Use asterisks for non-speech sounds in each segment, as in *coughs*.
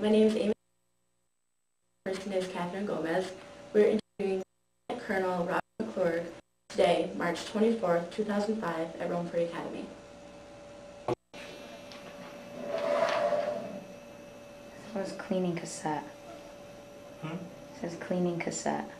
my name is Amy. First name is Catherine Gomez. We're interviewing Lieutenant Colonel Robert McClurg today, March 24th, 2005, at Rome Free Academy. It says cleaning cassette. Hmm? It says cleaning cassette.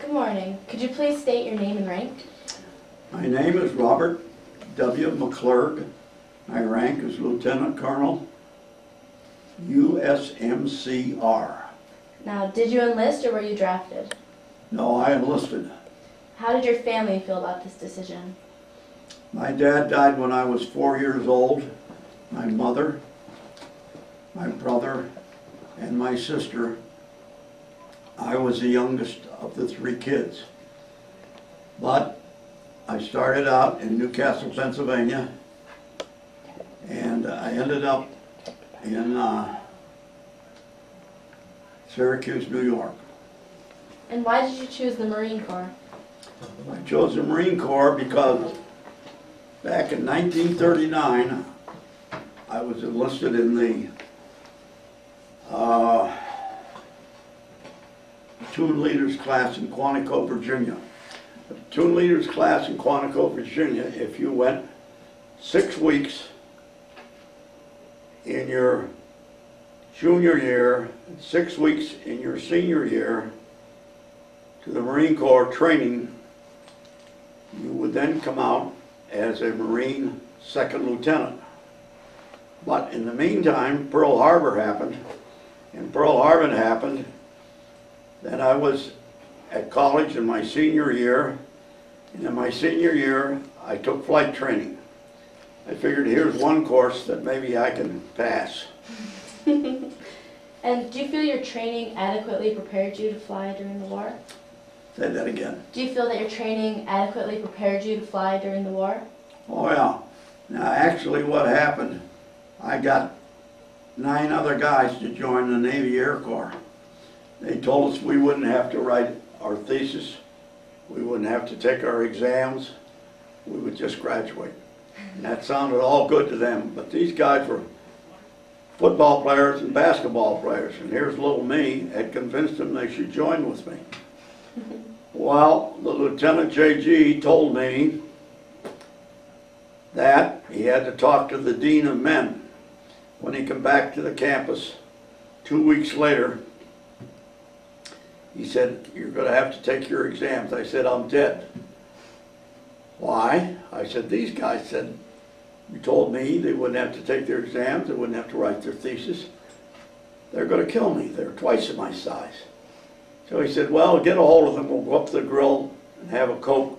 Good morning. Could you please state your name and rank? My name is Robert W. McClurg. My rank is Lieutenant Colonel, USMCR. Now, did you enlist or were you drafted? No, I enlisted. How did your family feel about this decision? My dad died when I was four years old. My mother, my brother, and my sister. I was the youngest of the three kids. But I started out in Newcastle, Pennsylvania, and I ended up in uh, Syracuse, New York. And why did you choose the Marine Corps? I chose the Marine Corps because back in 1939, I was enlisted in the uh, platoon leaders class in Quantico, Virginia. Platoon leaders class in Quantico, Virginia, if you went six weeks in your junior year, six weeks in your senior year to the Marine Corps training you would then come out as a Marine Second Lieutenant. But in the meantime, Pearl Harbor happened, and Pearl Harbor happened, then I was at college in my senior year, and in my senior year, I took flight training. I figured here's one course that maybe I can pass. *laughs* And do you feel your training adequately prepared you to fly during the war? Say that again. Do you feel that your training adequately prepared you to fly during the war? Oh, yeah. Now, actually, what happened, I got nine other guys to join the Navy Air Corps. They told us we wouldn't have to write our thesis, we wouldn't have to take our exams, we would just graduate. And that sounded all good to them, but these guys were football players and basketball players, and here's little me had convinced them they should join with me. Well, the Lieutenant JG told me that he had to talk to the Dean of Men. When he came back to the campus two weeks later, he said, you're gonna have to take your exams. I said, I'm dead. Why? I said, these guys said, you told me they wouldn't have to take their exams, they wouldn't have to write their thesis. They're gonna kill me, they're twice my size. So he said, well, get a hold of them, we'll go up to the grill and have a Coke.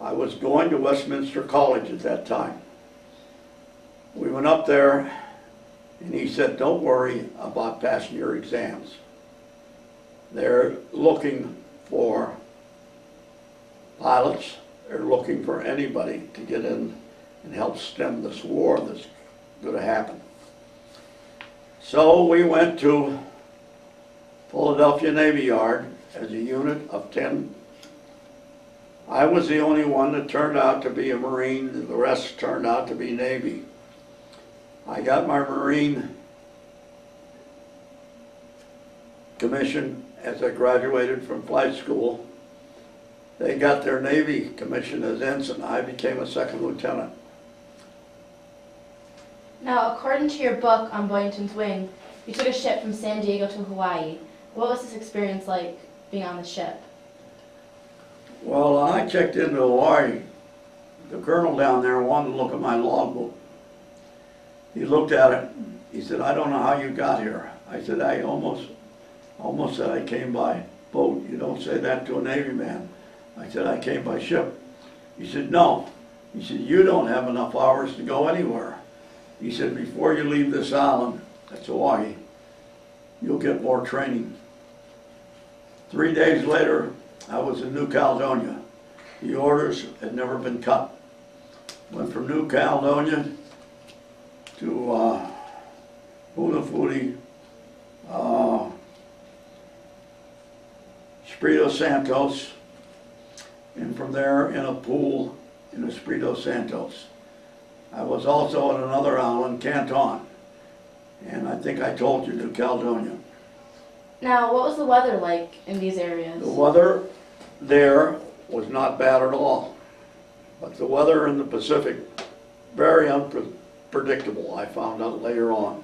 I was going to Westminster College at that time. We went up there and he said, don't worry about passing your exams. They're looking for pilots, they're looking for anybody to get in and help stem this war that's gonna happen. So we went to Philadelphia Navy Yard as a unit of 10. I was the only one that turned out to be a Marine, the rest turned out to be Navy. I got my Marine commission as I graduated from flight school. They got their Navy commission as ensign. I became a second lieutenant. Now, according to your book on Boyington's Wing, you took a ship from San Diego to Hawaii. What was this experience like being on the ship? Well, I checked into Hawaii. The colonel down there wanted to look at my logbook. He looked at it. He said, I don't know how you got here. I said, I almost, almost said I came by boat. You don't say that to a Navy man. I said, I came by ship. He said, no. He said, you don't have enough hours to go anywhere. He said, before you leave this island, that's Hawaii, you'll get more training. Three days later, I was in New Caledonia. The orders had never been cut. Went from New Caledonia to uh, Funafuti, uh, Espirito Santos, and from there in a pool in Espirito Santos. I was also on another island, Canton, and I think I told you, New Caledonia. Now, what was the weather like in these areas? The weather there was not bad at all, but the weather in the Pacific, very unpredictable, I found out later on.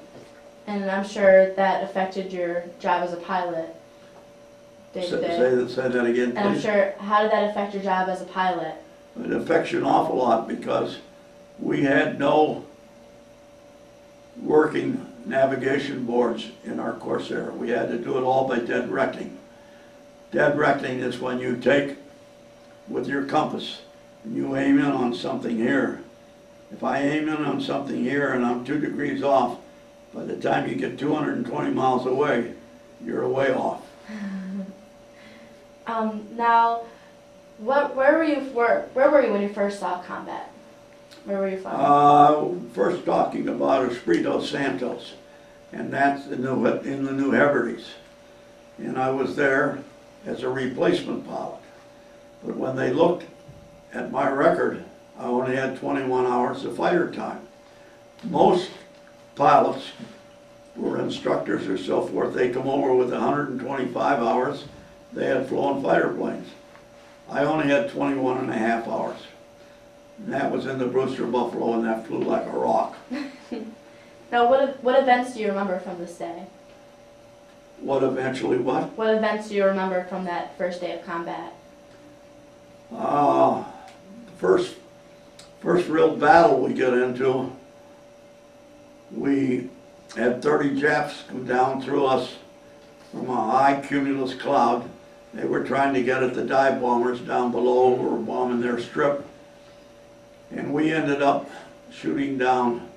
And I'm sure that affected your job as a pilot day Say to day. say that, say that again, And I'm please. sure, how did that affect your job as a pilot? It affects you an awful lot because we had no working navigation boards in our Corsair. We had to do it all by dead reckoning. Dead reckoning is when you take with your compass and you aim in on something here. If I aim in on something here and I'm two degrees off, by the time you get 220 miles away, you're way off. Um, now, what, where were you, where, where were you when you first saw combat? Where were you from? Uh, first talking about Espirito Santos, and that's in the, in the New Hebrides. And I was there as a replacement pilot. But when they looked at my record, I only had 21 hours of fighter time. Most pilots were instructors or so forth, they come over with 125 hours, they had flown fighter planes. I only had 21 and a half hours. And that was in the Brewster Buffalo, and that flew like a rock. *laughs* now, what, what events do you remember from this day? What eventually, what? What events do you remember from that first day of combat? Uh, the first, first real battle we get into, we had 30 Japs come down through us from a high cumulus cloud. They were trying to get at the dive bombers down below who were bombing their strip. And we ended up shooting down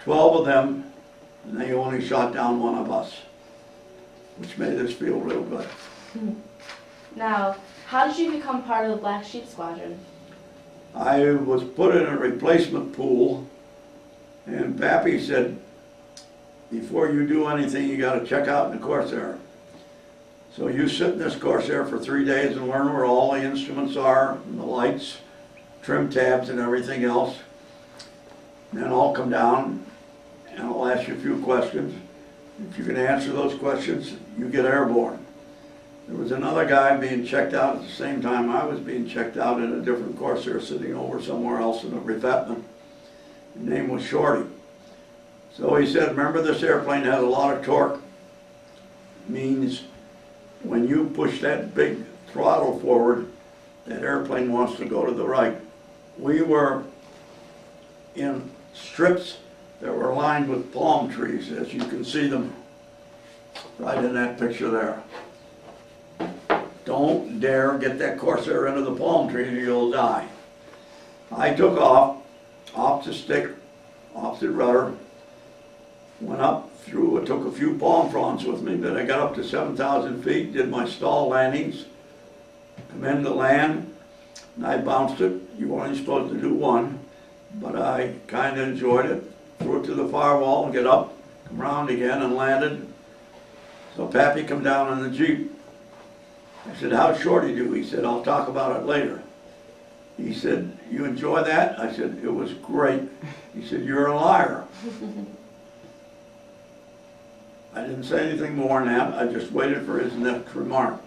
12 of them, and they only shot down one of us, which made us feel real good. Hmm. Now, how did you become part of the Black Sheep Squadron? I was put in a replacement pool, and Pappy said, before you do anything, you gotta check out in the Corsair. So you sit in this Corsair for three days and learn where all the instruments are, the lights, trim tabs and everything else. Then I'll come down and I'll ask you a few questions. If you can answer those questions, you get airborne. There was another guy being checked out at the same time I was being checked out in a different Corsair sitting over somewhere else in a revetment. His name was Shorty. So he said, remember this airplane has a lot of torque? Means when you push that big throttle forward, that airplane wants to go to the right. We were in strips that were lined with palm trees, as you can see them right in that picture there. Don't dare get that Corsair into the palm tree or you'll die. I took off, off the stick, off the rudder, went up through, I took a few palm fronds with me, but I got up to 7,000 feet, did my stall landings, come in to land, and I bounced it. You were only supposed to do one, but I kind of enjoyed it. Threw it to the firewall and get up, come around again and landed. So Pappy come down in the Jeep. I said, how'd Shorty do? He said, I'll talk about it later. He said, you enjoy that? I said, it was great. He said, you're a liar. I didn't say anything more than that. I just waited for his next remark.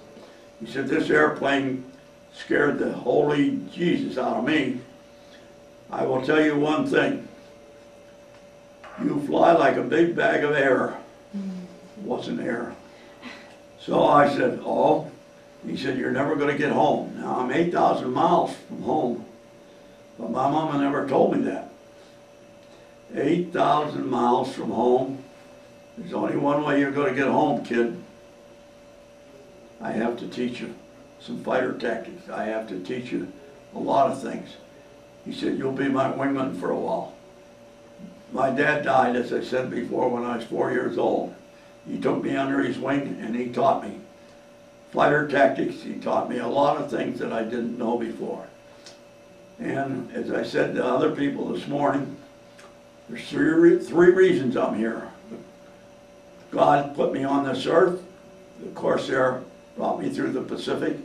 He said, this airplane scared the holy Jesus out of me. I will tell you one thing. You fly like a big bag of air. Mm-hmm. Wasn't air. So I said, oh. He said, you're never gonna get home. Now, I'm 8,000 miles from home. But my mama never told me that. 8,000 miles from home. There's only one way you're gonna get home, kid. I have to teach you some fighter tactics. I have to teach you a lot of things. He said, you'll be my wingman for a while. My dad died, as I said before, when I was four years old. He took me under his wing and he taught me fighter tactics. He taught me a lot of things that I didn't know before. And as I said to other people this morning, there's three, re- three reasons I'm here. God put me on this earth. The Corsair brought me through the Pacific.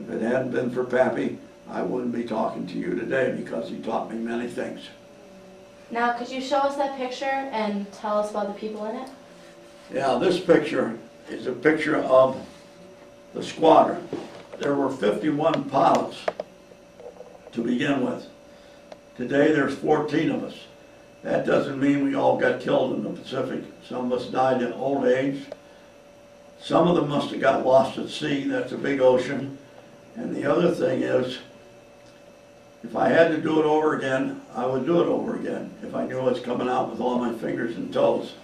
If it hadn't been for Pappy, I wouldn't be talking to you today because he taught me many things. Now, could you show us that picture and tell us about the people in it? Yeah, this picture is a picture of the squadron. There were 51 pilots to begin with. Today, there's 14 of us. That doesn't mean we all got killed in the Pacific. Some of us died in old age. Some of them must have got lost at sea. That's a big ocean. And the other thing is, if I had to do it over again, I would do it over again if I knew what's coming out with all my fingers and toes.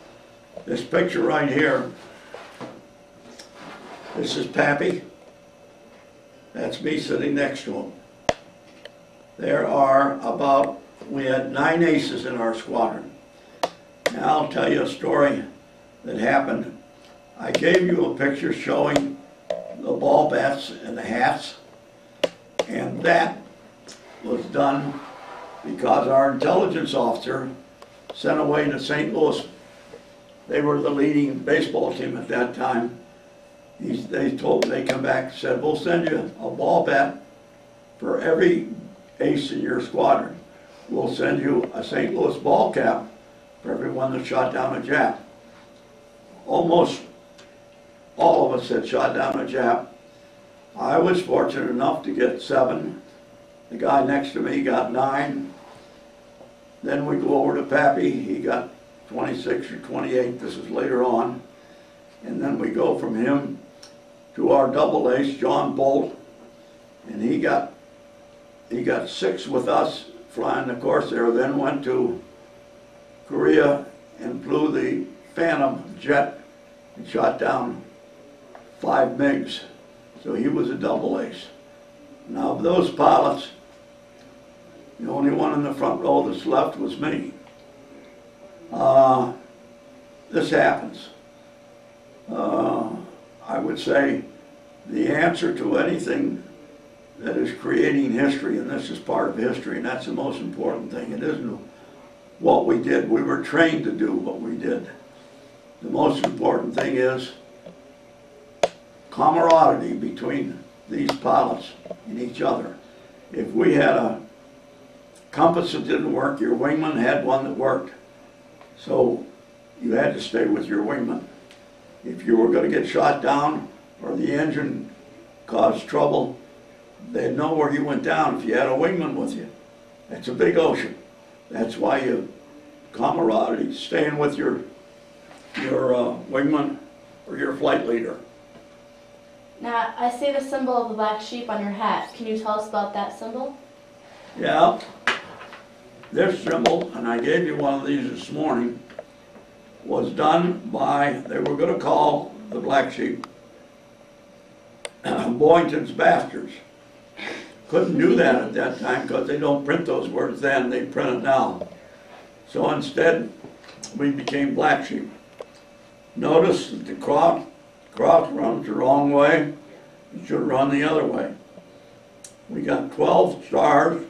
This picture right here, this is Pappy. That's me sitting next to him. There are about, we had nine aces in our squadron. Now I'll tell you a story that happened. I gave you a picture showing the ball bats and the hats. And that was done because our intelligence officer sent away to St. Louis. They were the leading baseball team at that time. He's, they told, they come back and said, we'll send you a ball bat for every ace in your squadron. We'll send you a St. Louis ball cap for everyone that shot down a Jap. Almost all of us had shot down a Jap. I was fortunate enough to get seven. The guy next to me got nine. Then we go over to Pappy, he got 26 or 28, this is later on. And then we go from him to our double ace, John Bolt, and he got, he got six with us flying the Corsair, then went to Korea and flew the Phantom jet and shot down five MiGs. So he was a double ace. Now, of those pilots, the only one in the front row that's left was me. Uh, this happens. Uh, I would say the answer to anything that is creating history, and this is part of history, and that's the most important thing. It isn't what we did. We were trained to do what we did. The most important thing is camaraderie between these pilots and each other. If we had a compass that didn't work, your wingman had one that worked. So you had to stay with your wingman. If you were going to get shot down or the engine caused trouble, they'd know where you went down if you had a wingman with you. It's a big ocean. That's why you camaraderie, staying with your your uh, wingman or your flight leader. Now, I see the symbol of the black sheep on your hat. Can you tell us about that symbol? Yeah. This symbol, and I gave you one of these this morning, was done by, they were gonna call the black sheep *clears throat* Boyington's bastards. Couldn't do that at that time because they don't print those words then, they print it now. So instead, we became black sheep. Notice that the cross, cross runs the wrong way, it should run the other way. We got 12 stars,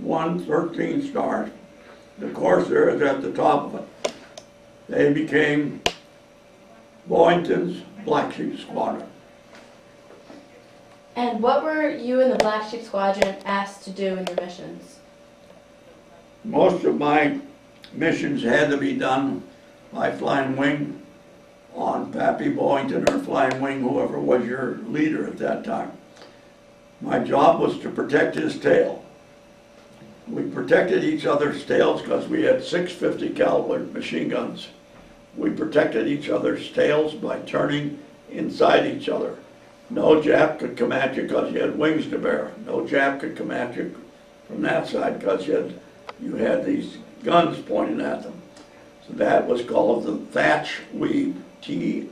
one 13 stars. The Corsair is at the top of it. They became Boyington's Black Sheep Squadron. And what were you and the Black Sheep Squadron asked to do in your missions? Most of my missions had to be done by flying wing on Pappy Boyington or flying wing, whoever was your leader at that time. My job was to protect his tail. We protected each other's tails because we had 650 caliber machine guns. We protected each other's tails by turning inside each other. No Jap could come at you because you had wings to bear. No Jap could come at you from that side because you had, you had these guns pointing at them. So that was called the thatch weave, T-H-A-T-C-H.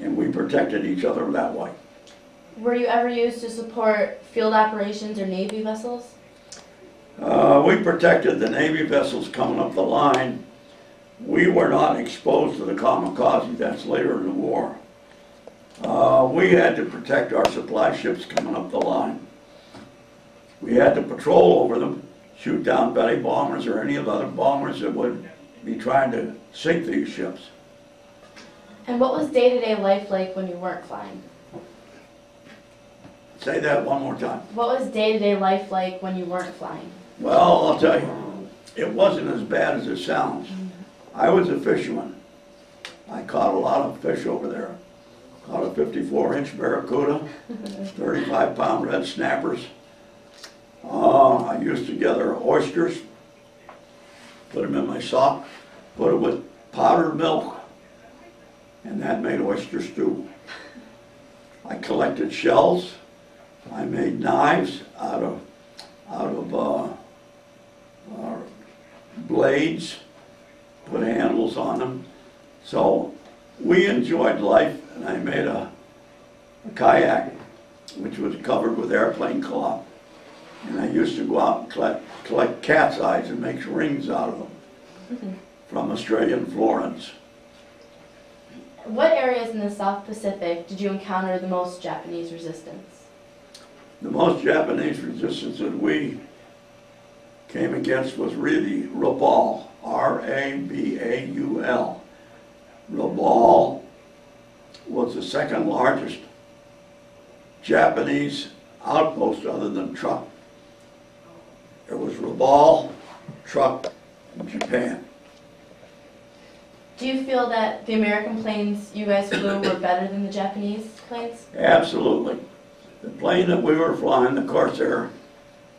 And we protected each other that way. Were you ever used to support field operations or Navy vessels? Uh, we protected the Navy vessels coming up the line. We were not exposed to the kamikaze, that's later in the war. Uh, we had to protect our supply ships coming up the line. We had to patrol over them, shoot down Betty bombers or any of the other bombers that would be trying to sink these ships. And what was day-to-day life like when you weren't flying? Say that one more time. What was day-to-day life like when you weren't flying? Well, I'll tell you, it wasn't as bad as it sounds. I was a fisherman. I caught a lot of fish over there. Caught a 54-inch barracuda, 35-pound red snappers. Uh, I used to gather oysters, put them in my sock, put it with powdered milk, and that made oyster stew. I collected shells. I made knives out of out of uh, uh, blades, put handles on them. So we enjoyed life, and I made a, a kayak, which was covered with airplane cloth. And I used to go out and collect, collect cat's eyes and make rings out of them from Australian florins. What areas in the South Pacific did you encounter the most Japanese resistance? The most Japanese resistance that we came against was really Rabaul, R-A-B-A-U-L. Rabaul was the second largest Japanese outpost other than Truk. There was Rabaul, Truk, and Japan. Do you feel that the American planes you guys flew were *coughs* better than the Japanese planes? Absolutely. The plane that we were flying, the Corsair,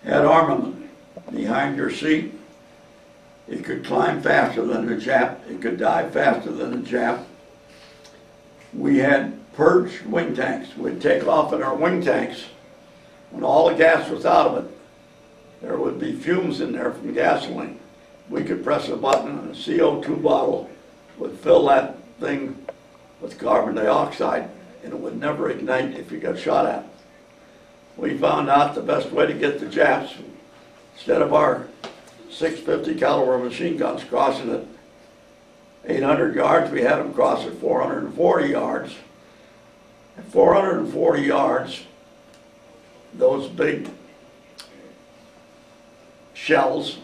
had armament behind your seat. It could climb faster than the Jap. It could dive faster than the Jap. We had purged wing tanks. We'd take off in our wing tanks. When all the gas was out of it, there would be fumes in there from gasoline. We could press a button and a CO2 bottle would fill that thing with carbon dioxide and it would never ignite if you got shot at. We found out the best way to get the Japs, instead of our 650 caliber machine guns crossing at 800 yards, we had them cross at 440 yards. At 440 yards, those big shells,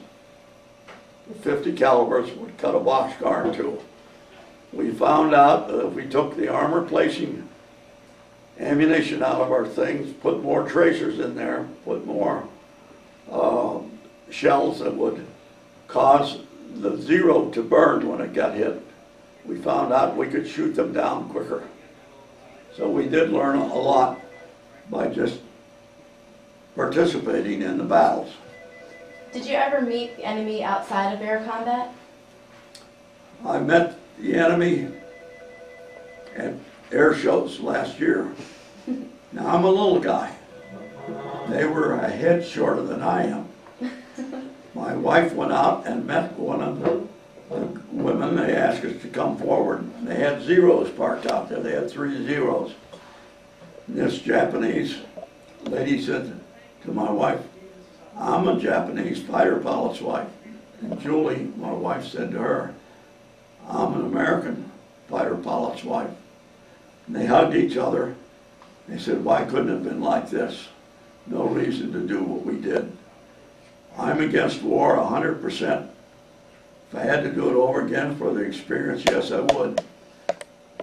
the 50 calibers, would cut a boxcar in two. We found out that if we took the armor piercing ammunition out of our things, put more tracers in there, put more uh, shells that would cause the zero to burn when it got hit. We found out we could shoot them down quicker. So we did learn a lot by just participating in the battles. Did you ever meet the enemy outside of air combat? I met the enemy at air shows last year. *laughs* Now, I'm a little guy. They were a head shorter than I am. My wife went out and met one of the the women. They asked us to come forward. They had zeros parked out there. They had three zeros. This Japanese lady said to my wife, I'm a Japanese fighter pilot's wife. And Julie, my wife, said to her, I'm an American fighter pilot's wife. And they hugged each other. They said, why couldn't it have been like this? No reason to do what we did. I'm against war hundred percent. If I had to do it over again for the experience, yes, I would.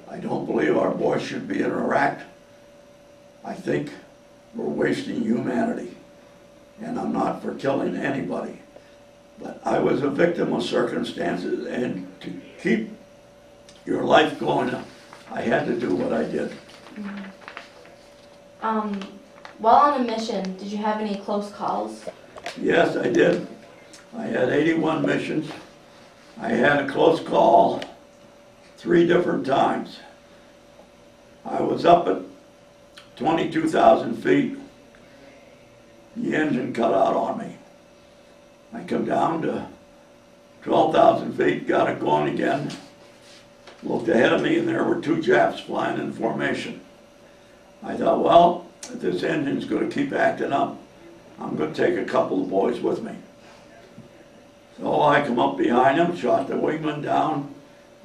I don't believe our boys should be in Iraq. I think we're wasting humanity. And I'm not for killing anybody. But I was a victim of circumstances, and to keep your life going, I had to do what I did. Um, while on a mission, did you have any close calls? Yes, I did. I had 81 missions. I had a close call three different times. I was up at 22,000 feet. The engine cut out on me. I come down to 12,000 feet, got it going again. Looked ahead of me and there were two Japs flying in formation. I thought, well, this engine's gonna keep acting up, I'm gonna take a couple of boys with me. So I come up behind him, shot the wingman down,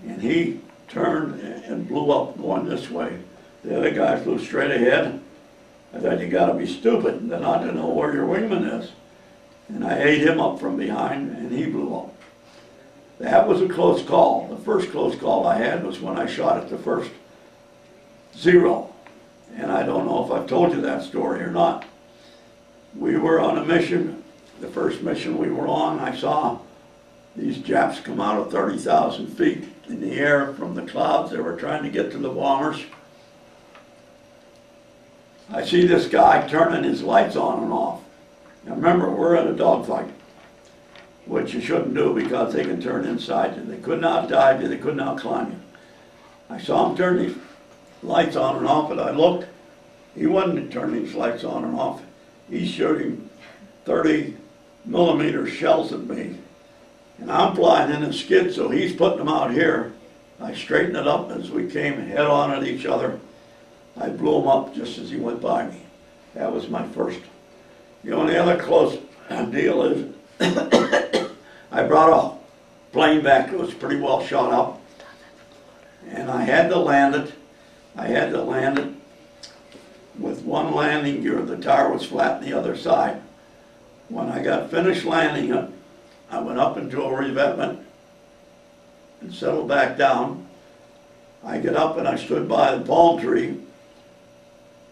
and he turned and blew up going this way. The other guy flew straight ahead. I thought, you gotta be stupid not to know where your wingman is. And I ate him up from behind and he blew up. That was a close call. The first close call I had was when I shot at the first zero. And I don't know if I've told you that story or not. We were on a mission, the first mission we were on, I saw these Japs come out of 30,000 feet in the air from the clouds. They were trying to get to the bombers. I see this guy turning his lights on and off. Now remember, we're in a dogfight, which you shouldn't do because they can turn inside you. They could not dive you, they could not climb you. I saw him turn these lights on and off, and I looked. He wasn't turning his lights on and off. He's shooting 30 millimeter shells at me. And I'm flying in a skid, so he's putting them out here. I straightened it up as we came head on at each other. I blew him up just as he went by me. That was my first. The only other close *coughs* deal is *coughs* I brought a plane back that was pretty well shot up. And I had to land it. I had to land it with one landing gear. The tire was flat on the other side. When I got finished landing it, I went up into a revetment and settled back down. I get up and I stood by the palm tree.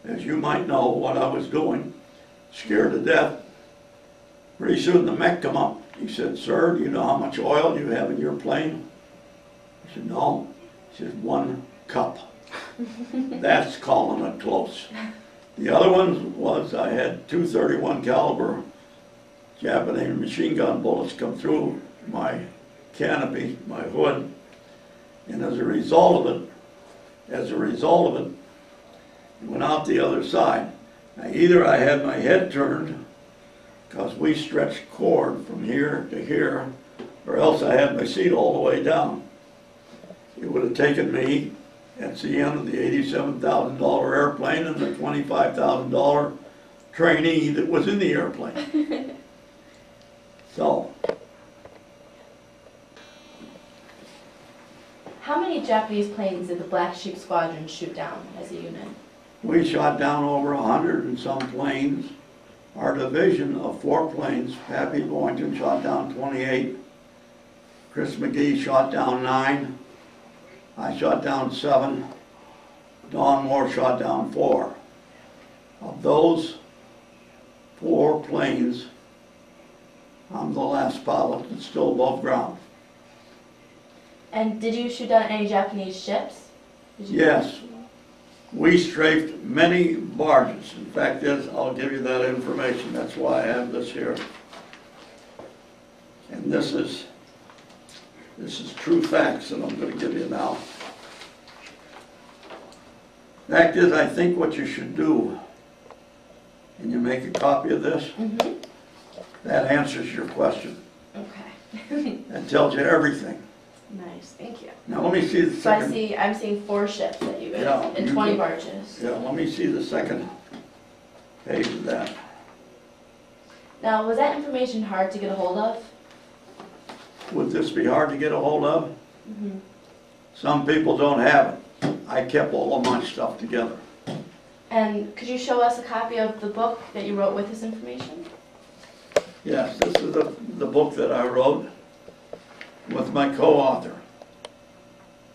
As you might know what I was doing, scared to death. Pretty soon the mech come up. He said, sir, do you know how much oil you have in your plane? I said, no. He said, one cup. That's calling it close. The other one was I had 231 caliber Japanese machine gun bullets come through my canopy, my hood, and as a result of it, as a result of it, it went out the other side. Now either I had my head turned, because we stretched cord from here to here, or else I had my seat all the way down. It would have taken me, the end of the $87,000 airplane and the $25,000 trainee that was in the airplane. *laughs* So, How many Japanese planes did the Black Sheep Squadron shoot down as a unit? we shot down over a hundred and some planes. Our division of four planes, Pappy Boyington shot down twenty-eight. Chris Magee shot down nine. I shot down seven. Don Moore shot down four. Of those four planes, I'm the last pilot that's still above ground. And did you shoot down any Japanese ships? Yes, we strafed many barges. In fact, is, I'll give you that information, that's why I have this here. And this is, this is true facts that I'm gonna give you now. Fact is, I think what you should do, and you make a copy of this, Mhm. that answers your question. Okay. *laughs* That tells you everything. nice, thank you. Now, let me see the second. So I see, I'm seeing four ships that you Yeah, had, and you twenty do. barges. Yeah, let me see the second page of that. Now, was that information hard to get a hold of? Would this be hard to get a hold of? Mhm. Some people don't have it. I kept all of my stuff together. And could you show us a copy of the book that you wrote with this information? Yes, this is the, the book that I wrote with my co-author.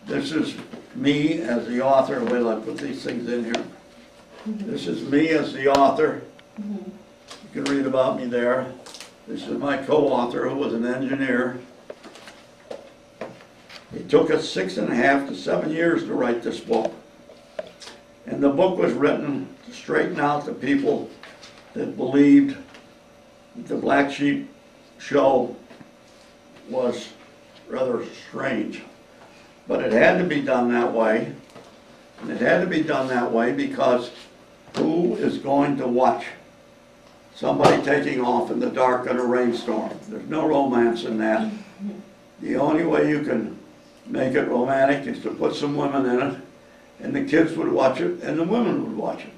This is me as the author, wait till I put these things in here. This is me as the author. Mhm. You can read about me there. This is my co-author who was an engineer. It took us six and a half to seven years to write this book. And the book was written to straighten out the people that believed the Black Sheep show was rather strange. But it had to be done that way. And it had to be done that way because who is going to watch somebody taking off in the dark in a rainstorm. There's no romance in that. The only way you can make it romantic is to put some women in it, and the kids would watch it, and the women would watch it.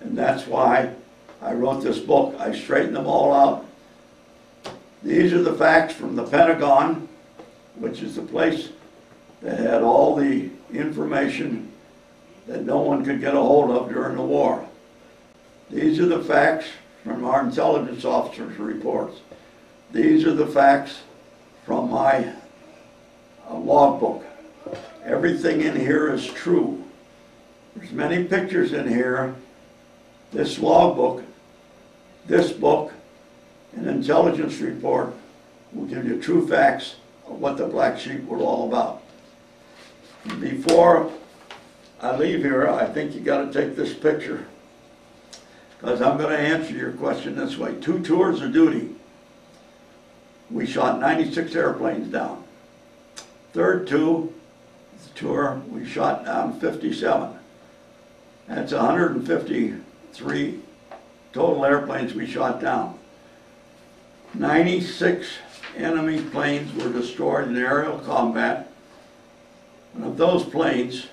And that's why I wrote this book. I straightened them all out. These are the facts from the Pentagon, which is the place that had all the information that no one could get a hold of during the war. These are the facts from our intelligence officers' reports. These are the facts from my a logbook. Everything in here is true. There's many pictures in here. This logbook, this book, an intelligence report will give you true facts of what the black sheep were all about. Before I leave here, I think you gotta take this picture. Because I'm gonna answer your question this way. Two tours of duty. We shot 96 airplanes down. Third two, tour, we shot down 57. That's 153 total airplanes we shot down. 96 enemy planes were destroyed in aerial combat. And of those planes,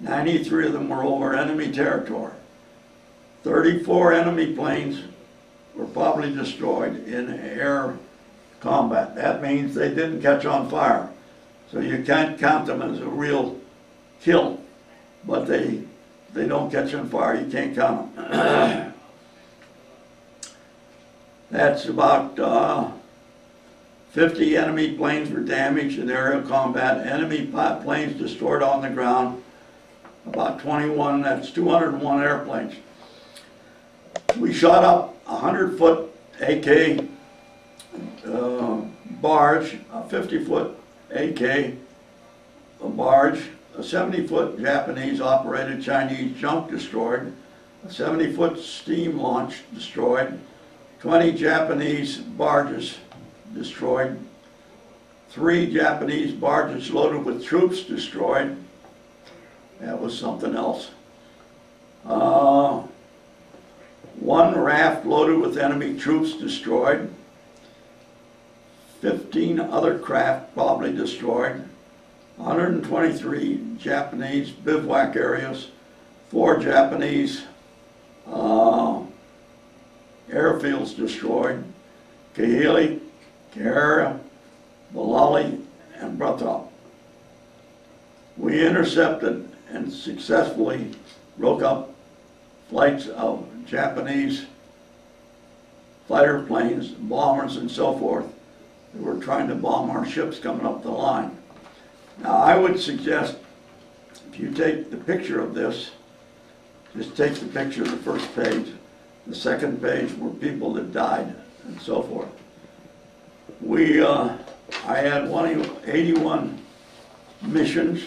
93 of them were over enemy territory. 34 enemy planes were probably destroyed in air combat. That means they didn't catch on fire. So you can't count them as a real kill, but they, they don't catch on fire, you can't count them. *clears throat* That's about, uh, 50 enemy planes were damaged in aerial combat, enemy planes destroyed on the ground, about 21, that's 201 airplanes. We shot up a 100-foot AK uh, barge, a 50-foot AK, a barge, a 70-foot Japanese-operated Chinese junk destroyed, a 70-foot steam launch destroyed, 20 Japanese barges destroyed, three Japanese barges loaded with troops destroyed. That was something else. Uh, one raft loaded with enemy troops destroyed. 15 other craft probably destroyed. 123 Japanese bivouac areas. Four Japanese uh, airfields destroyed. Kahili, Kahara, Malali, and Bratop. We intercepted and successfully broke up flights of Japanese fighter planes, bombers, and so forth that were trying to bomb our ships coming up the line. Now, I would suggest if you take the picture of this, just take the picture of the first page. The second page were people that died and so forth. We, uh, I had 81 missions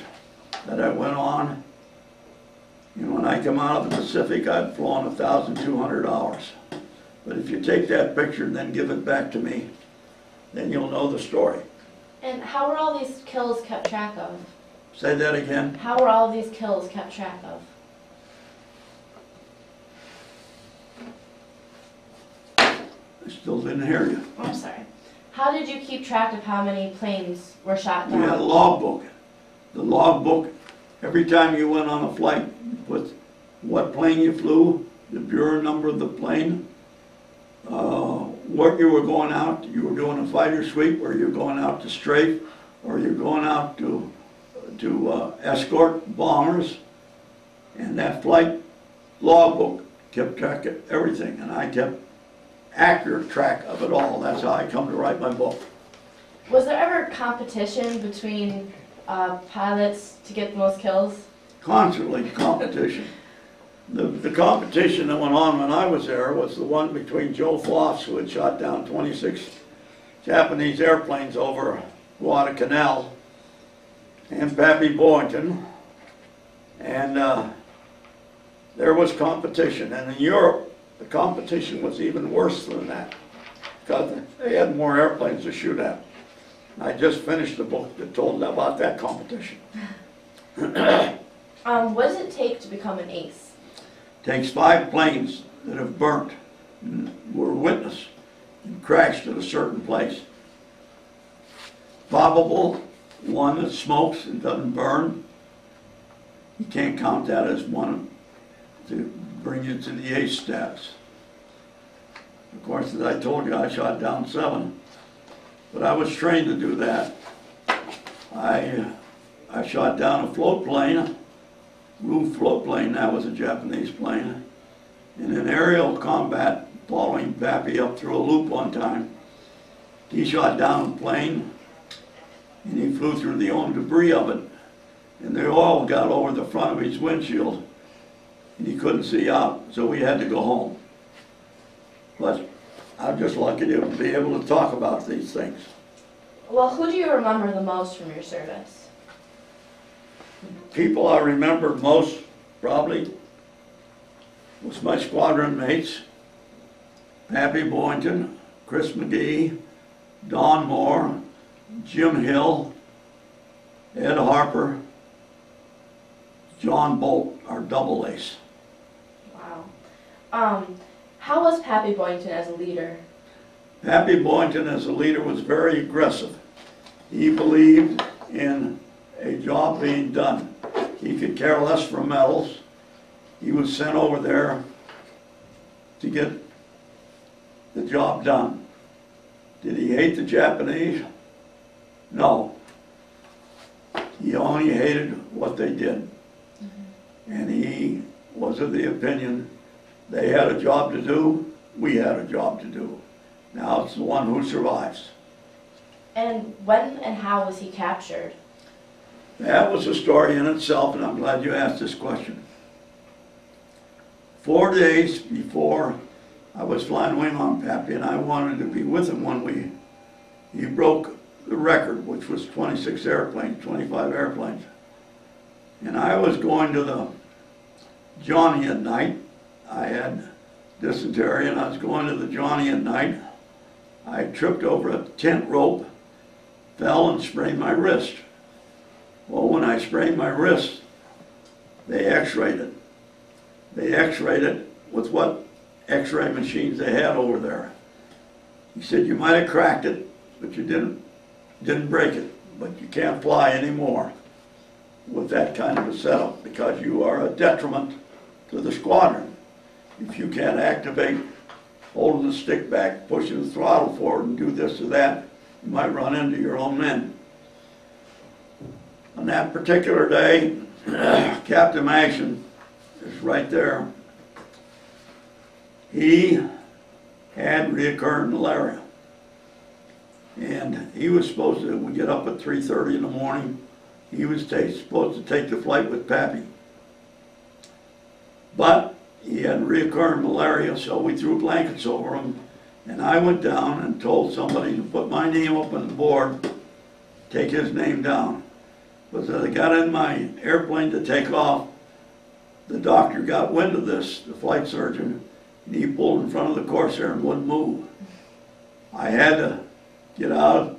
that I went on. And when I come out of the Pacific, I'd flown 1,200 hours. But if you take that picture and then give it back to me, then you'll know the story. And how were all these kills kept track of? Say that again. How were all these kills kept track of? I still didn't hear you. Oh, I'm sorry. How did you keep track of how many planes were shot down? We had a logbook. The logbook, every time you went on a flight, you put what plane you flew, the bureau number of the plane, uh, what you were going out, you were doing a fighter sweep, or you're going out to strafe, or you're going out to, to uh, escort bombers. And that flight logbook kept track of everything, and I kept accurate track of it all. That's how I come to write my book. Was there ever competition between uh, pilots to get the most kills? constantly competition. The, the competition that went on when I was there was the one between Joe Foss, who had shot down 26 Japanese airplanes over Guadalcanal, and Pappy Boyington. And uh, there was competition. And in Europe, the competition was even worse than that, because they had more airplanes to shoot at. I just finished the book that told about that competition. *coughs* Um, what does it take to become an ace? Takes five planes that have burnt were witness and crashed at a certain place. Probable one that smokes and doesn't burn. You can't count that as one to bring you to the ace status. Of course, as I told you, I shot down seven, but I was trained to do that. I, I shot down a float plane roof float plane, that was a Japanese plane. In an aerial combat, following Pappy up through a loop one time, he shot down a plane. and he flew through the own debris of it, and they all got over the front of his windshield, and he couldn't see out, so we had to go home. But I'm just lucky to be able to talk about these things. Well, who do you remember the most from your service? People I remember most, probably, was my squadron mates, Pappy Boyington, Chris Magee, Don Moore, Jim Hill, Ed Harper, John Bolt, our double ace. Wow. Um, how was Pappy Boyington as a leader? Pappy Boyington as a leader was very aggressive. He believed in a job being done. He could care less for medals. He was sent over there to get the job done. Did he hate the Japanese? No. He only hated what they did. Mm-hmm. And he was of the opinion they had a job to do, we had a job to do. Now it's the one who survives. And when and how was he captured? That was a story in itself, and I'm glad you asked this question. Four days before I was flying wing on Pappy, and I wanted to be with him when we, he broke the record, which was 26 airplanes, 25 airplanes. And I was going to the Johnny at night. I had dysentery, and I was going to the Johnny at night. I tripped over a tent rope, fell and sprained my wrist. Well, when I sprained my wrist, they x-rayed it. They x-rayed it with what x-ray machines they had over there. He said, you might have cracked it, but you didn't, didn't break it, but you can't fly anymore with that kind of a setup because you are a detriment to the squadron. If you can't activate holding the stick back, pushing the throttle forward and do this or that, you might run into your own men. On that particular day, *clears throat* Captain Action is right there. He had reoccurring malaria. And he was supposed to, we get up at 3.30 in the morning, he was supposed to take the flight with Pappy. But he had reoccurring malaria, so we threw blankets over him. And I went down and told somebody to put my name up on the board, take his name down. But as I got in my airplane to take off, the doctor got wind of this, the flight surgeon, and he pulled in front of the Corsair and wouldn't move. I had to get out,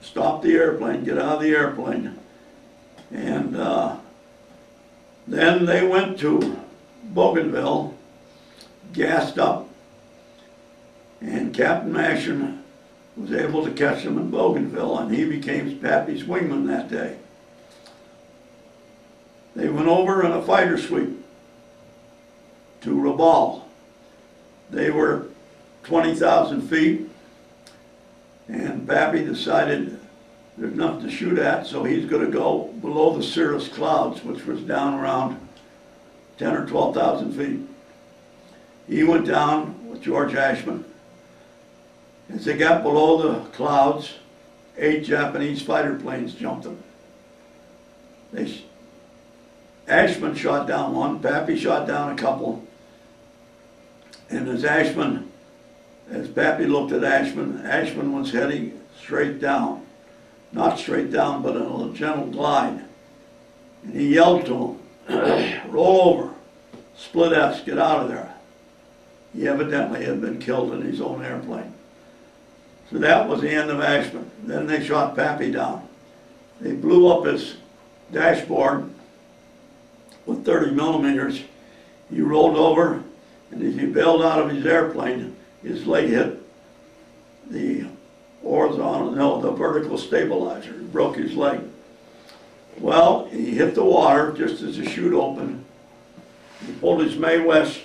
stop the airplane, get out of the airplane. And uh, then they went to Bougainville, gassed up, and Captain Mashon was able to catch them in Bougainville, and he became Pappy's wingman that day. They went over in a fighter sweep to Rabaul. They were 20,000 feet, and Pappy decided there's nothing to shoot at, so he's going to go below the cirrus clouds, which was down around 10 or 12,000 feet. He went down with George Ashmun. As they got below the clouds, eight Japanese fighter planes jumped them. They, Ashmun shot down one, Pappy shot down a couple. And as Ashmun, as Pappy looked at Ashmun, Ashmun was heading straight down. Not straight down, but in a gentle glide. And he yelled to him, *clears throat* roll over, split S, get out of there. He evidently had been killed in his own airplane. So that was the end of Ashmun. Then they shot Pappy down. They blew up his dashboard with 30 millimeters. He rolled over, and as he bailed out of his airplane, his leg hit the horizontal, no, the vertical stabilizer. He broke his leg. Well, he hit the water just as the chute opened. He pulled his Mae West.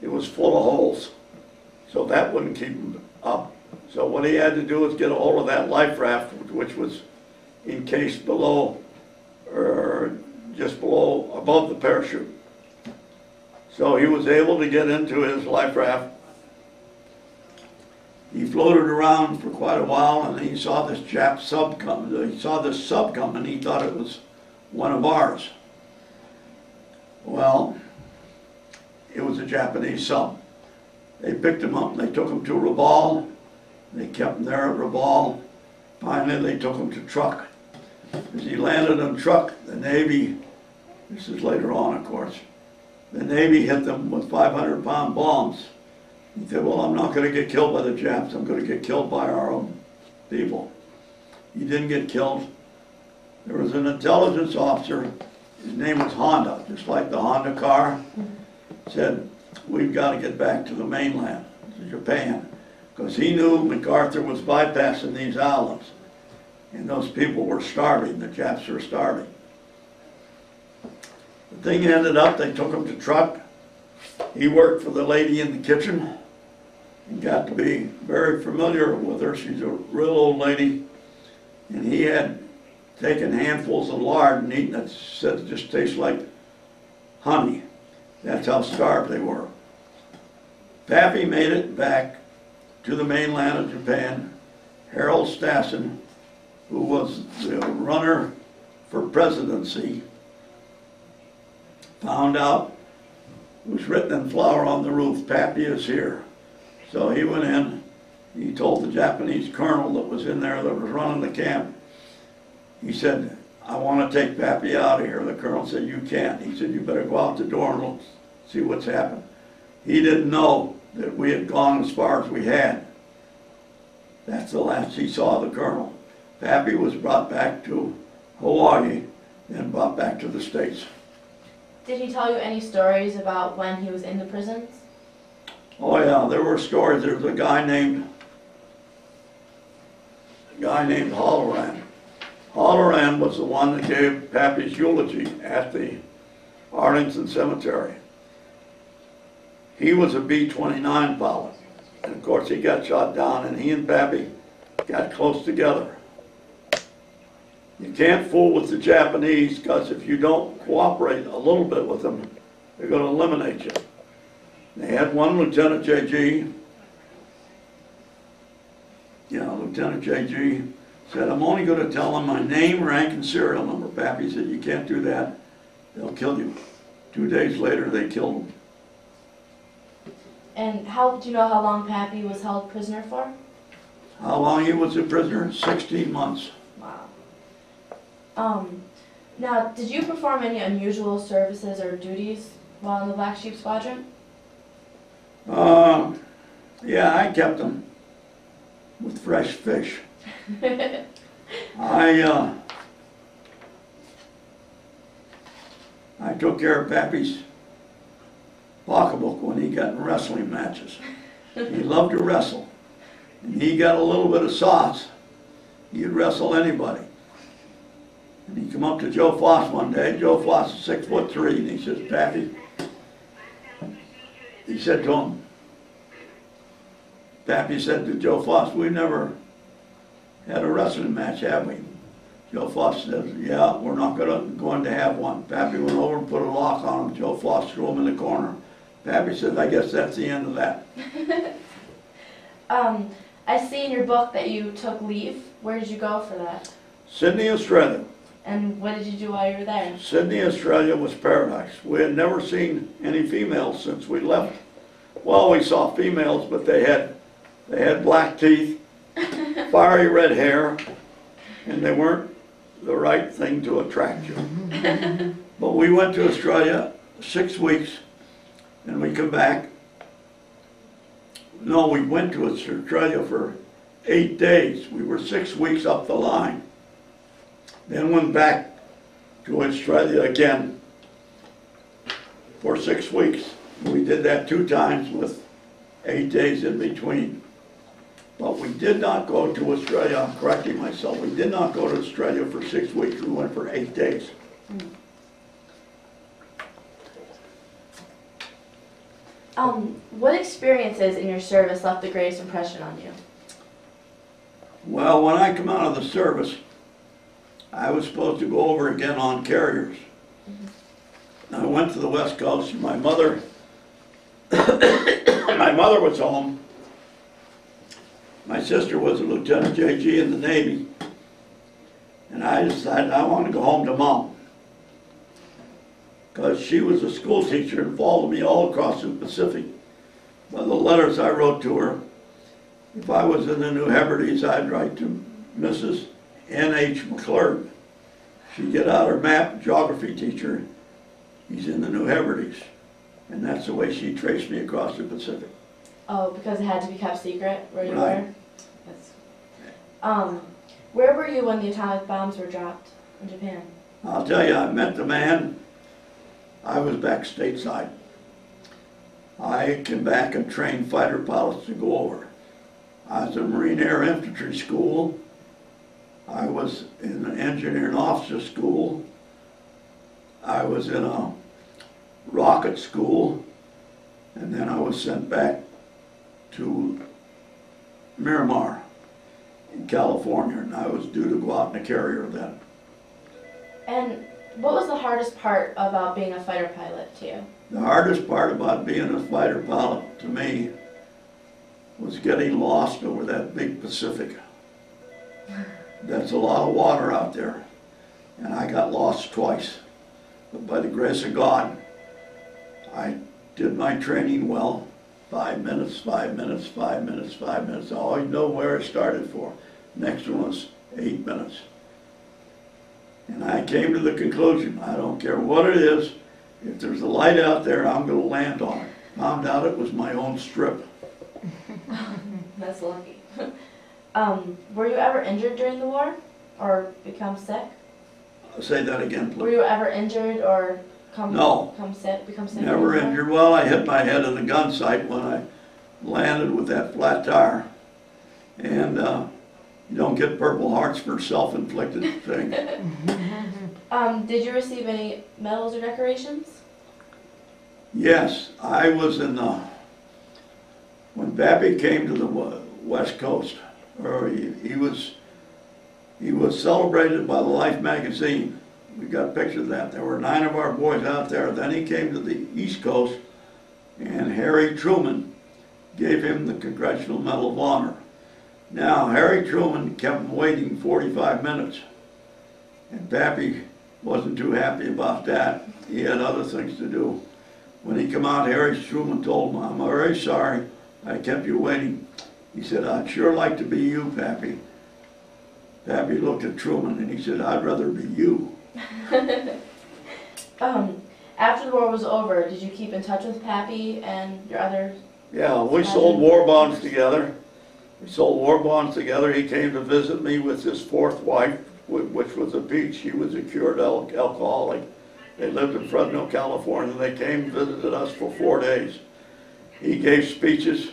It was full of holes. So that wouldn't keep him up. So what he had to do was get a hold of that life raft, which was encased below, below, above the parachute. So he was able to get into his life raft. he floated around for quite a while and he saw this Jap sub come, he saw this sub come and he thought it was one of ours. Well, it was a Japanese sub. They picked him up, they took him to Rabaul, they kept him there at Rabaul. Finally, they took him to Truk. As he landed on Truk, the Navy, this is later on, of course, the Navy hit them with 500 pound bombs. He said, well, I'm not gonna get killed by the Japs, I'm gonna get killed by our own people. He didn't get killed. There was an intelligence officer, his name was Honda, just like the Honda car, said, we've gotta get back to the mainland, to Japan. Because he knew MacArthur was bypassing these islands. And those people were starving, the Japs were starving. The thing ended up, they took him to Truk. He worked for the lady in the kitchen. and got to be very familiar with her. She's a real old lady. And he had taken handfuls of lard and eaten it, said it just tastes like honey. That's how starved they were. Pappy made it back to the mainland of Japan. Harold Stassen, who was the runner for presidency, found out, it was written in flour on the roof, Pappy is here. So he went in, he told the Japanese colonel that was in there that was running the camp, he said, I want to take Pappy out of here. The colonel said, you can't. He said, you better go out the door and look, see what's happened. He didn't know that we had gone as far as we had. That's the last he saw of the colonel. Pappy was brought back to Hawaii, then brought back to the States. Did he tell you any stories about when he was in the prisons? Oh yeah, there were stories. There was a guy named, a guy named Halloran. Halloran was the one that gave Pappy's eulogy at the Arlington Cemetery. He was a B-29 pilot. And of course, he got shot down and he and Pappy got close together. You can't fool with the Japanese because if you don't cooperate a little bit with them, they're going to eliminate you. They had one Lieutenant J.G. You know, Lieutenant J.G. said, I'm only going to tell them my name, rank, and serial number. Pappy said, you can't do that. They'll kill you. Two days later, they killed him. And how do you know how long Pappy was held prisoner for? How long he was a prisoner? 16 months. Um, now, did you perform any unusual services or duties while in the Black Sheep Squadron? Uh, yeah, I kept them with fresh fish. *laughs* I, uh, I took care of Pappy's pocketbook when he got in wrestling matches. He loved to wrestle. And he got a little bit of sauce. He'd wrestle anybody. And he come up to Joe Foss one day. Joe Foss is six foot three, and he says, Pappy, he said to him, Pappy said to Joe Foss, we never had a wrestling match, have we? Joe Foss says, yeah, we're not gonna, going to have one. Pappy went over and put a lock on him. Joe Foss threw him in the corner. Pappy said, I guess that's the end of that. *laughs* Um, I see in your book that you took leave. Where did you go for that? Sydney, Australia. And what did you do while you were there? Sydney, Australia was paradise. We had never seen any females since we left. Well, we saw females, but they had, they had black teeth, *laughs* fiery red hair, and they weren't the right thing to attract you. *laughs* But we went to Australia six weeks, and we come back. No, we went to Australia for eight days. We were six weeks up the line. Then went back to Australia again for six weeks. We did that two times with eight days in between. But we did not go to Australia, I'm correcting myself, we did not go to Australia for six weeks, we went for eight days. Um, what experiences in your service left the greatest impression on you? Well, when I come out of the service, I was supposed to go over again on carriers. I went to the West Coast, my mother, *coughs* my mother was home, my sister was a Lieutenant JG in the Navy. And I decided I wanted to go home to mom. Because she was a school teacher and followed me all across the Pacific. By the letters I wrote to her, if I was in the New Hebrides, I'd write to Mrs. N.H. McClurg. She'd get out her map, geography teacher, he's in the New Hebrides. And that's the way she traced me across the Pacific. Oh, because it had to be kept secret where you Right. were? That's, um, where were you when the atomic bombs were dropped in Japan? I'll tell you, I met the man, I was back stateside. I came back and trained fighter pilots to go over. I was in Marine Air Infantry School. I was in an engineering officer school. I was in a rocket school. And then I was sent back to Miramar in California, and I was due to go out in a carrier then. And what was the hardest part about being a fighter pilot to you? The hardest part about being a fighter pilot to me was getting lost over that big Pacific. *laughs* That's a lot of water out there. And I got lost twice. But by the grace of God, I did my training well. Five minutes, five minutes, five minutes, five minutes. I always know where I started for. Next one was eight minutes. And I came to the conclusion, I don't care what it is, if there's a light out there, I'm gonna land on it. Found out it was my own strip. *laughs* That's lucky. *laughs* um, were you ever injured during the war? Or become sick? Say that again, please. Were you ever injured or come, No. come sick, become sick? Never the war? injured. Well, I hit my head in the gun sight when I landed with that flat tire. And, uh, you don't get purple hearts for self-inflicted *laughs* things. Um, did you receive any medals or decorations? Yes, I was in the, when Babbitt came to the wa- west coast, or he, he was, he was celebrated by the Life magazine. We got pictures of that. There were nine of our boys out there. Then he came to the east coast, and Harry Truman gave him the Congressional Medal of Honor. Now, Harry Truman kept him waiting 45 minutes, and Pappy wasn't too happy about that. He had other things to do. When he come out, Harry Truman told him, I'm very sorry I kept you waiting. He said, I'd sure like to be you, Pappy. Pappy looked at Truman and he said, I'd rather be you. *laughs* Um, after the war was over, did you keep in touch with Pappy and your other? Yeah, we sold war bonds together. We sold war bonds together. He came to visit me with his fourth wife, which was a Peach. She was a cured al- alcoholic. They lived in Fresno, California. And they came and visited us for four days. He gave speeches,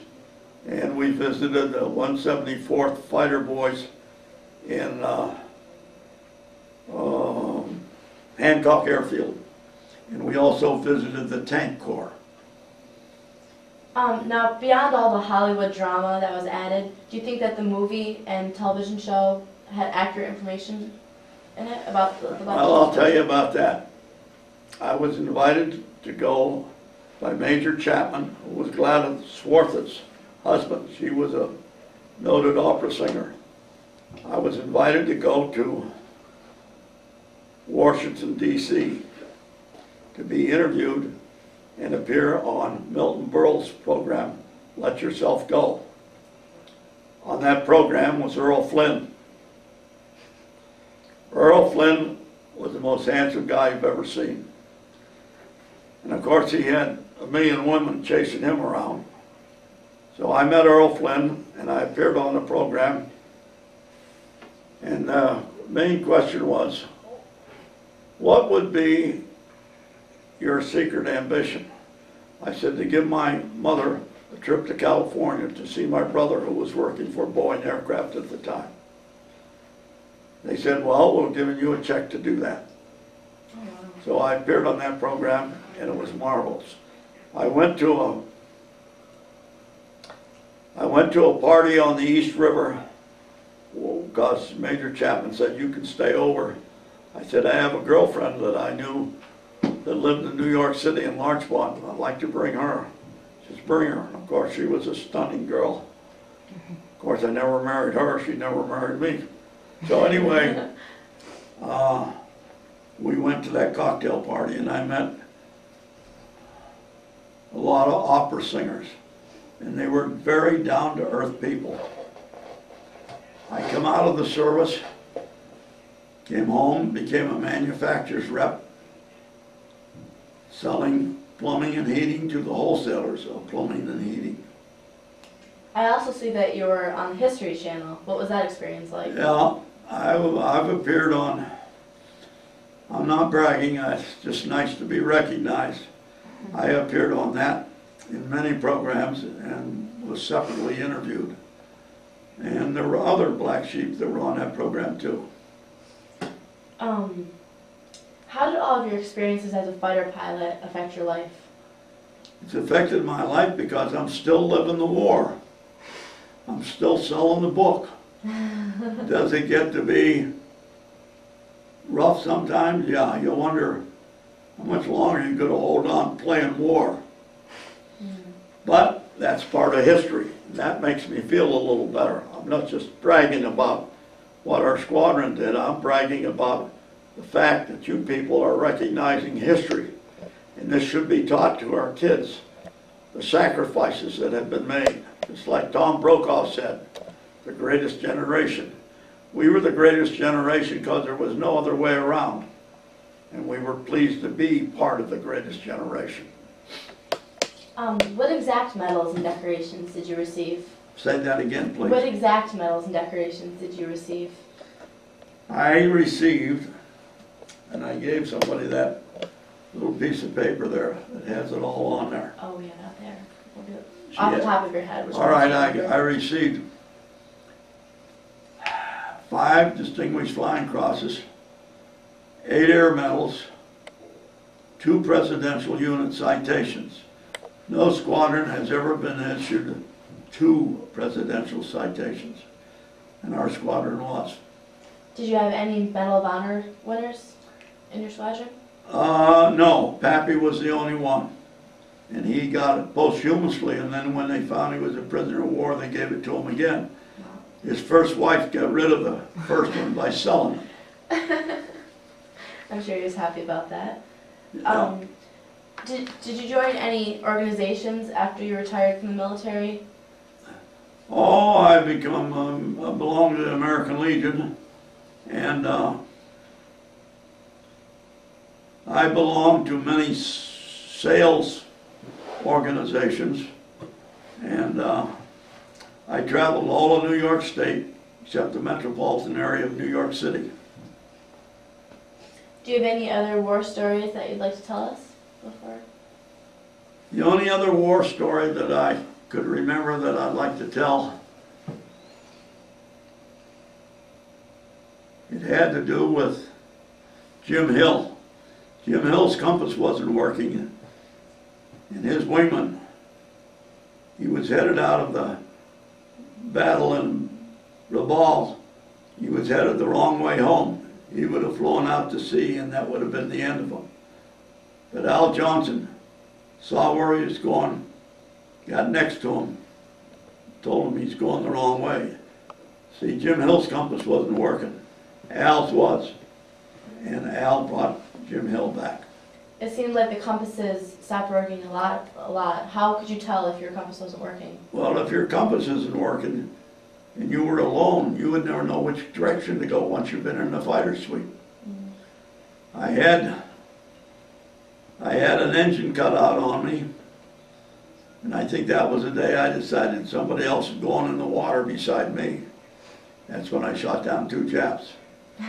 and we visited the 174th Fighter Boys in uh, um, Hancock Airfield. And we also visited the Tank Corps. Um, now, beyond all the Hollywood drama that was added, do you think that the movie and television show had accurate information in it about the? About Well, I'll tell you about that. I was invited to go by Major Chapman, who was Gladys Swarthout's husband. She was a noted opera singer. I was invited to go to Washington DC to be interviewed and appear on Milton Berle's program, Let Yourself Go. On that program was Errol Flynn. Errol Flynn was the most handsome guy you've ever seen. And of course, he had a million women chasing him around. So I met Errol Flynn and I appeared on the program. And the main question was, what would be your secret ambition? I said to give my mother a trip to California to see my brother who was working for Boeing Aircraft at the time. They said, well, we're giving you a check to do that. So I appeared on that program and it was marvelous. I went to a, I went to a party on the East River because Major Chapman said, you can stay over. I said, I have a girlfriend that I knew that lived in New York City in Larchmont. I'd like to bring her. She says, bring her. And of course, she was a stunning girl. Of course, I never married her, she never married me. So anyway, *laughs* uh, we went to that cocktail party and I met a lot of opera singers. And they were very down-to-earth people. I come out of the service, came home, became a manufacturer's rep, selling plumbing and heating to the wholesalers of plumbing and heating. I also see that you were on the History Channel. What was that experience like? Yeah, I've, I've appeared on, I'm not bragging, uh, it's just nice to be recognized. I appeared on that in many programs and was separately interviewed. And there were other black sheep that were on that program too. Um, how did all of your experiences as a fighter pilot affect your life? It's affected my life because I'm still living the war. I'm still selling the book. *laughs* Does it get to be rough sometimes? Yeah, you wonder how much longer you're gonna hold on playing war. But that's part of history. That makes me feel a little better. I'm not just bragging about what our squadron did, I'm bragging about the fact that you people are recognizing history. And this should be taught to our kids, the sacrifices that have been made. It's like Tom Brokaw said, the greatest generation. We were the greatest generation because there was no other way around. And we were pleased to be part of the greatest generation. Um, what exact medals and decorations did you receive? Say that again, please. What exact medals and decorations did you receive? I received, and I gave somebody that little piece of paper there that has it all on there. Oh, it out there. We'll do it. She Off the had- top of your head. which All one right, do you I, remember? I received five distinguished flying crosses, eight air medals, two presidential unit citations. No squadron has ever been issued two presidential citations, and our squadron was. Did you have any Medal of Honor winners in your squadron? Uh, no, Pappy was the only one. And he got it posthumously, and then when they found he was a prisoner of war, they gave it to him again. His first wife got rid of the first one by selling it. *laughs* I'm sure he was happy about that. Yeah. Um, did, did you join any organizations after you retired from the military? Oh, I become, um, I belong to the American Legion, and, uh, I belong to many sales organizations, and, uh, I traveled all of New York State, except the metropolitan area of New York City. Do you have any other war stories that you'd like to tell us before? The only other war story that I could remember that I'd like to tell, it had to do with Jim Hill. Jim Hill's compass wasn't working, and his wingman, he was headed out of the battle in Rabaul. He was headed the wrong way home. He would have flown out to sea, and that would have been the end of him. But Al Johnson, saw where he was going, got next to him, told him he's going the wrong way. See, Jim Hill's compass wasn't working. Al's was. And Al brought Jim Hill back. It seemed like the compasses stopped working a lot, a lot. How could you tell if your compass wasn't working? Well, if your compass isn't working and you were alone, you would never know which direction to go once you've been in the fighter suite. Mm. I had, I had an engine cut out on me. And I think that was the day I decided somebody else was going in the water beside me. That's when I shot down two Japs. *laughs*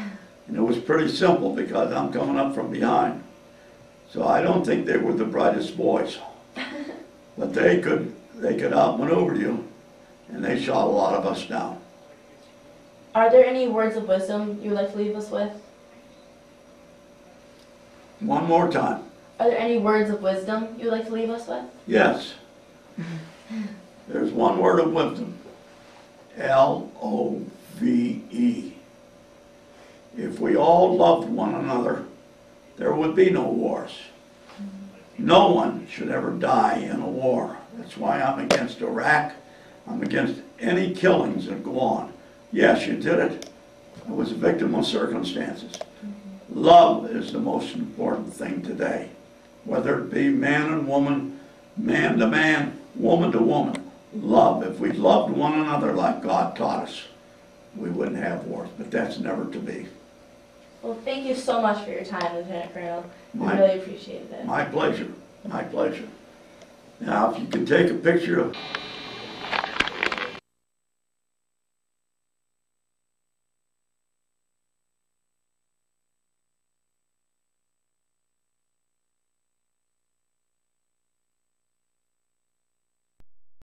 And it was pretty simple because I'm coming up from behind. So I don't think they were the brightest boys. *laughs* But they could, they could outmaneuver you, and they shot a lot of us down. Are there any words of wisdom you would like to leave us with? One more time, Are there any words of wisdom you would like to leave us with? yes. There's one word of wisdom, L-O-V-E. If we all loved one another, there would be no wars. No one should ever die in a war. That's why I'm against Iraq, I'm against any killings that go on. Yes, you did it. I was a victim of circumstances. Love is the most important thing today, whether it be man and woman, man to man, woman to woman. Love. If we loved one another like God taught us, we wouldn't have wars, but that's never to be. Well, thank you so much for your time, Lieutenant Colonel. My- really appreciate it. My pleasure, my pleasure. Now, if you can take a picture of